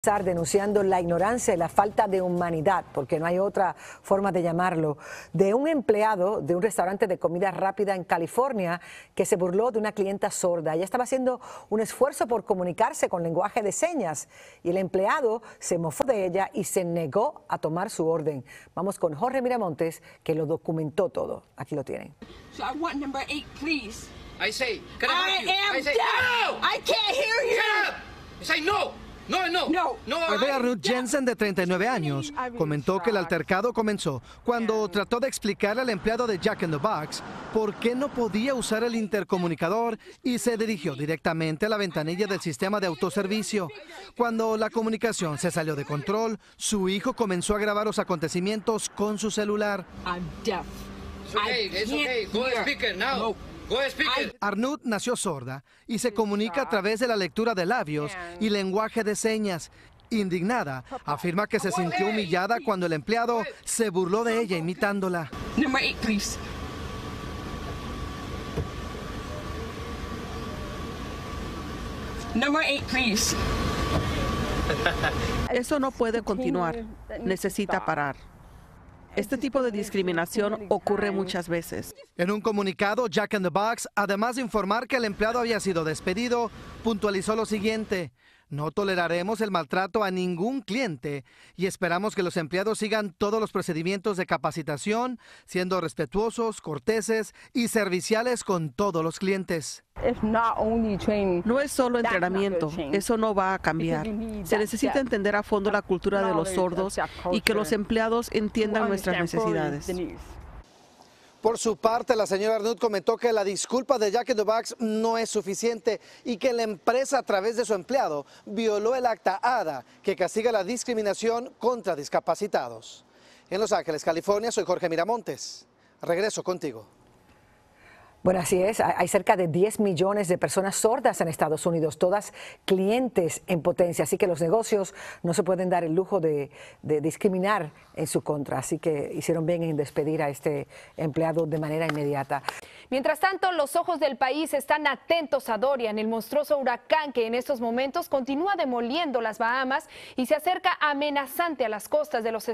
estar denunciando la ignorancia y la falta de humanidad, porque no hay otra forma de llamarlo, de un empleado de un restaurante de comida rápida en California que se burló de una clienta sorda. Ella estaba haciendo un esfuerzo por comunicarse con lenguaje de señas y el empleado se mofó de ella y se negó a tomar su orden. Vamos con Jorge Miramontes, que lo documentó todo. Aquí lo tienen. So I want number eight, please. I say, can I, I you? am I say, deaf. no! I can't hear you. Shut up! I say no! No, no. No. Ruth Jensen, de 39 años, comentó que el altercado comenzó cuando trató de explicarle al empleado de Jack in the Box por qué no podía usar el intercomunicador y se dirigió directamente a la ventanilla del sistema de autoservicio. Cuando la comunicación se salió de control, su hijo comenzó a grabar los acontecimientos con su celular. I'm deaf. Arnud nació sorda y se comunica a través de la lectura de labios y lenguaje de señas. Indignada, afirma que se sintió humillada cuando el empleado se burló de ella imitándola. Number eight, please. Number eight, please. Eso no puede continuar. Necesita parar. Este tipo de discriminación ocurre muchas veces. En un comunicado, Jack in the Box, además de informar que el empleado había sido despedido, puntualizó lo siguiente. No toleraremos el maltrato a ningún cliente y esperamos que los empleados sigan todos los procedimientos de capacitación, siendo respetuosos, corteses y serviciales con todos los clientes. No es solo entrenamiento, eso no va a cambiar. Se necesita entender a fondo la cultura de los sordos y que los empleados entiendan nuestras necesidades. Por su parte, la señora Arnud comentó que la disculpa de the Box no es suficiente y que la empresa a través de su empleado violó el acta ADA que castiga la discriminación contra discapacitados. En Los Ángeles, California, soy Jorge Miramontes. Regreso contigo. Bueno, así es. Hay cerca de 10 millones de personas sordas en Estados Unidos, todas clientes en potencia. Así que los negocios no se pueden dar el lujo de, discriminar en su contra. Así que hicieron bien en despedir a este empleado de manera inmediata. Mientras tanto, los ojos del país están atentos a Dorian, el monstruoso huracán que en estos momentos continúa demoliendo las Bahamas y se acerca amenazante a las costas de los